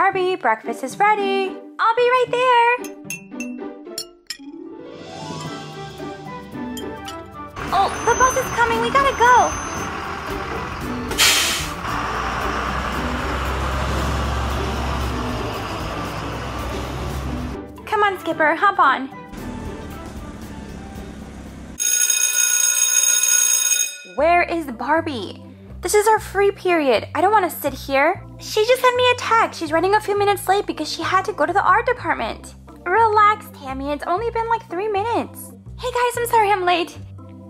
Barbie, breakfast is ready. I'll be right there. Oh, the bus is coming. We gotta go. Come on, Skipper, hop on. Where is Barbie? This is our free period. I don't want to sit here. She just sent me a text. She's running a few minutes late because she had to go to the art department. Relax, Tammy. It's only been like three minutes. Hey guys, I'm sorry I'm late.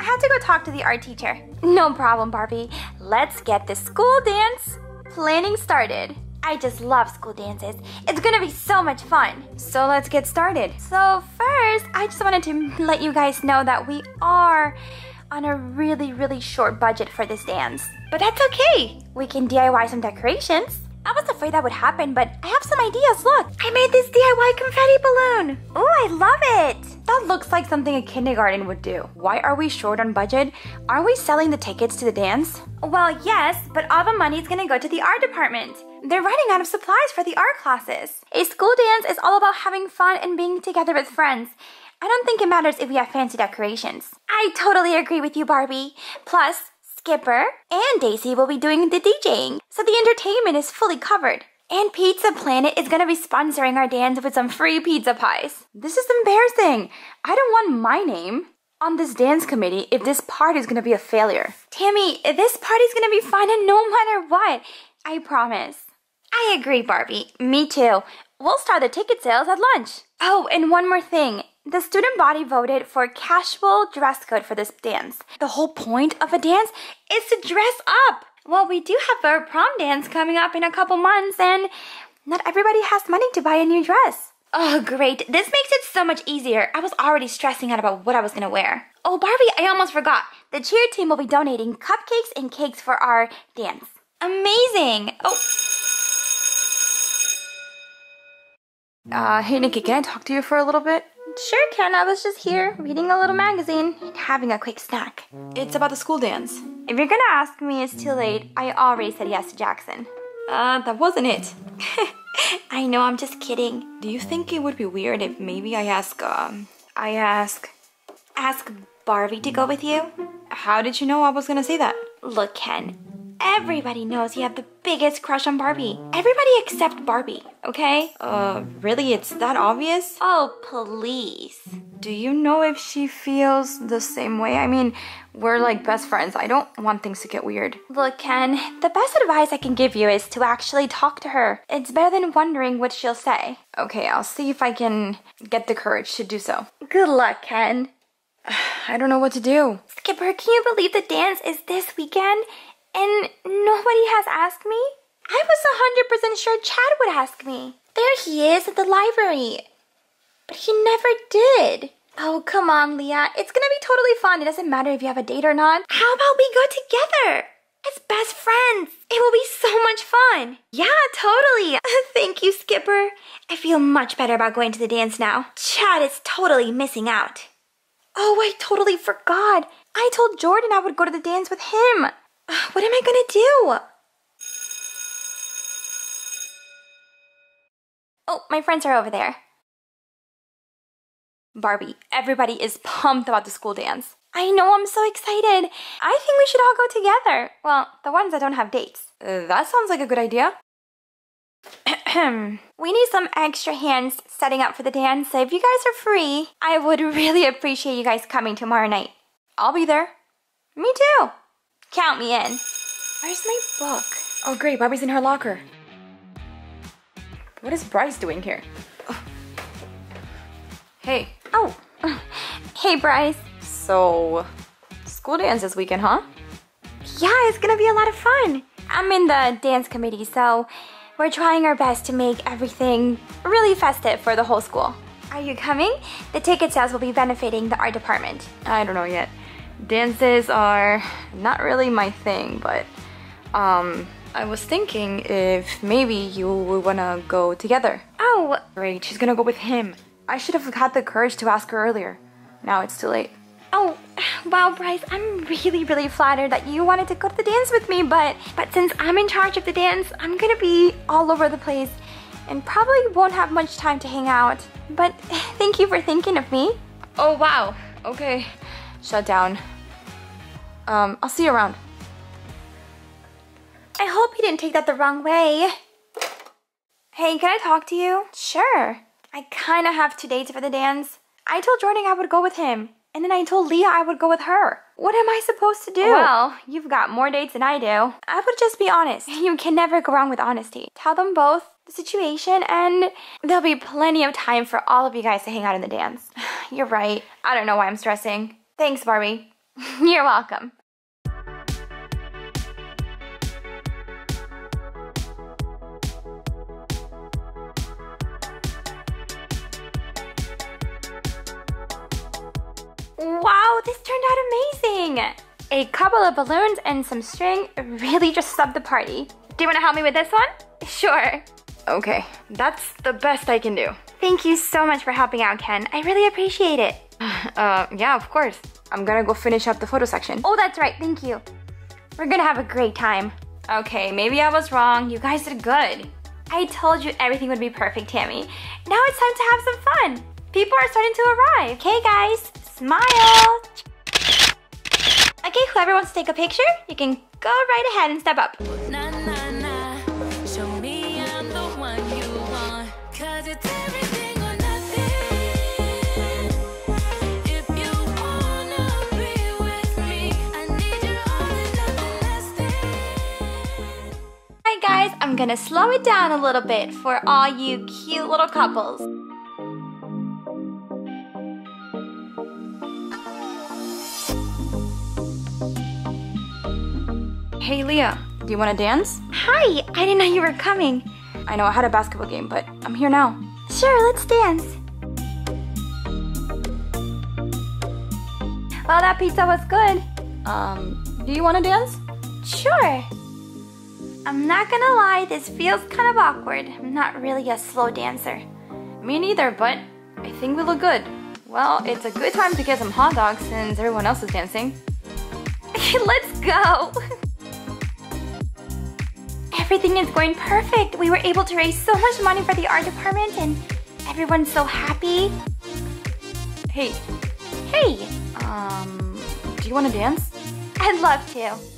I had to go talk to the art teacher. No problem, Barbie. Let's get the school dance planning started. I just love school dances. It's gonna be so much fun. So let's get started. So first, I just wanted to let you guys know that we are on a really, really short budget for this dance. But that's okay. We can DIY some decorations. I was afraid that would happen, but I have some ideas. Look, I made this DIY confetti balloon. Oh, I love it. That looks like something a kindergarten would do. Why are we short on budget? Are we selling the tickets to the dance? Well, yes, but all the money is gonna go to the art department. They're running out of supplies for the art classes. A school dance is all about having fun and being together with friends. I don't think it matters if we have fancy decorations. I totally agree with you, Barbie. Plus, Skipper and Daisy will be doing the DJing, so the entertainment is fully covered. And Pizza Planet is gonna be sponsoring our dance with some free pizza pies. This is embarrassing. I don't want my name on this dance committee if this party is gonna be a failure. Tammy, this party's gonna be fun and no matter what. I promise. I agree, Barbie. Me too. We'll start the ticket sales at lunch. Oh, and one more thing. The student body voted for casual dress code for this dance. The whole point of a dance is to dress up. Well, we do have our prom dance coming up in a couple months, and not everybody has money to buy a new dress. Oh, great. This makes it so much easier. I was already stressing out about what I was gonna wear. Oh, Barbie, I almost forgot. The cheer team will be donating cupcakes and cakes for our dance. Amazing! Oh. Uh, hey Nikki, can I talk to you for a little bit? Sure, Ken. I was just here reading a little magazine and having a quick snack. It's about the school dance. If you're gonna ask me, it's too late. I already said yes to Jackson. Uh, that wasn't it. I know, I'm just kidding. Do you think it would be weird if maybe I ask, um, I ask, Ask Barbie to go with you? how did you know I was gonna say that? Look, Ken. Everybody knows you have the biggest crush on Barbie. Everybody except Barbie, okay? Uh, really? It's that obvious? Oh, please. Do you know if she feels the same way? I mean, we're like best friends. I don't want things to get weird. Look, Ken, the best advice I can give you is to actually talk to her. It's better than wondering what she'll say. Okay, I'll see if I can get the courage to do so. Good luck, Ken. I don't know what to do. Skipper, can you believe the dance is this weekend? And nobody has asked me? I was 100% sure Chad would ask me. There he is at the library. But he never did. Oh, come on, Leah. It's gonna be totally fun. It doesn't matter if you have a date or not. How about we go together? As best friends. It will be so much fun. Yeah, totally. Thank you, Skipper. I feel much better about going to the dance now. Chad is totally missing out. Oh, I totally forgot. I told Jordan I would go to the dance with him. What am I gonna do? Oh, my friends are over there. Barbie, everybody is pumped about the school dance. I know, I'm so excited. I think we should all go together. Well, the ones that don't have dates. Uh, that sounds like a good idea. we need some extra hands setting up for the dance, so if you guys are free, I would really appreciate you guys coming tomorrow night. I'll be there. Me too. Count me in. Where's my book? Oh, great, Barbie's in her locker. What is Bryce doing here? Hey. Oh. Hey, Bryce. So, school dance this weekend, huh? Yeah, it's gonna be a lot of fun. I'm in the dance committee, so we're trying our best to make everything really festive for the whole school. Are you coming? The ticket sales will be benefiting the art department. I don't know yet. Dances are not really my thing, but um, I was thinking if maybe you would wanna go together. Oh, Great, she's gonna go with him. I should have had the courage to ask her earlier. Now it's too late. oh, wow, Bryce, I'm really, really flattered that you wanted to go to the dance with me, but but since I'm in charge of the dance, I'm gonna be all over the place and probably won't have much time to hang out. But thank you for thinking of me. Oh, wow. Okay. Shut down. Um, I'll see you around. I hope you didn't take that the wrong way. Hey, can I talk to you? Sure. I kinda have two dates for the dance. I told Jordan I would go with him, and then I told Leah I would go with her. What am I supposed to do? Well, you've got more dates than I do. I would just be honest. You can never go wrong with honesty. Tell them both the situation, and there'll be plenty of time for all of you guys to hang out in the dance. You're right. I don't know why I'm stressing. Thanks, Barbie. You're welcome. Wow, this turned out amazing! A couple of balloons and some string really just subbed the party. Do you want to help me with this one? Sure. Okay, that's the best I can do. Thank you so much for helping out, Ken. I really appreciate it. Uh, yeah, of course. I'm gonna go finish up the photo section. Oh, that's right. Thank you. We're gonna have a great time. Okay, maybe I was wrong. You guys did good. I told you everything would be perfect, Tammy. Now it's time to have some fun. People are starting to arrive. Okay, guys, smile. Okay, whoever wants to take a picture, you can go right ahead and step up. Gonna slow it down a little bit for all you cute little couples. Hey, Leah, do you wanna dance? Hi, I didn't know you were coming. I know I had a basketball game, but I'm here now. Sure, let's dance. Well, that pizza was good. Um, do you wanna dance? Sure. I'm not gonna lie, this feels kind of awkward. I'm not really a slow dancer. Me neither, but I think we look good. Well, it's a good time to get some hot dogs since everyone else is dancing. Let's go! Everything is going perfect. We were able to raise so much money for the art department and everyone's so happy. Hey, Hey, um, do you wanna dance? I'd love to.